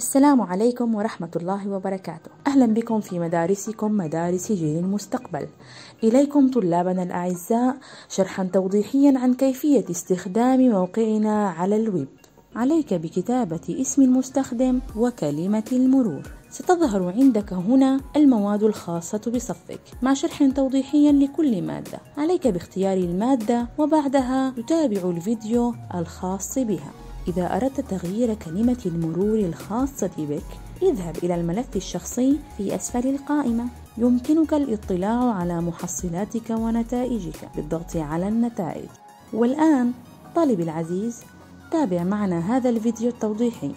السلام عليكم ورحمة الله وبركاته. أهلا بكم في مدارسكم مدارس جيل المستقبل. إليكم طلابنا الأعزاء شرحا توضيحيا عن كيفية استخدام موقعنا على الويب. عليك بكتابة اسم المستخدم وكلمة المرور. ستظهر عندك هنا المواد الخاصة بصفك مع شرح توضيحي لكل مادة. عليك باختيار المادة وبعدها تتابع الفيديو الخاص بها. إذا أردت تغيير كلمة المرور الخاصة بك اذهب إلى الملف الشخصي في أسفل القائمة. يمكنك الاطلاع على محصلاتك ونتائجك بالضغط على النتائج. والآن طالبي العزيز تابع معنا هذا الفيديو التوضيحي.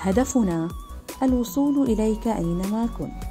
هدفنا الوصول إليك أينما كنت.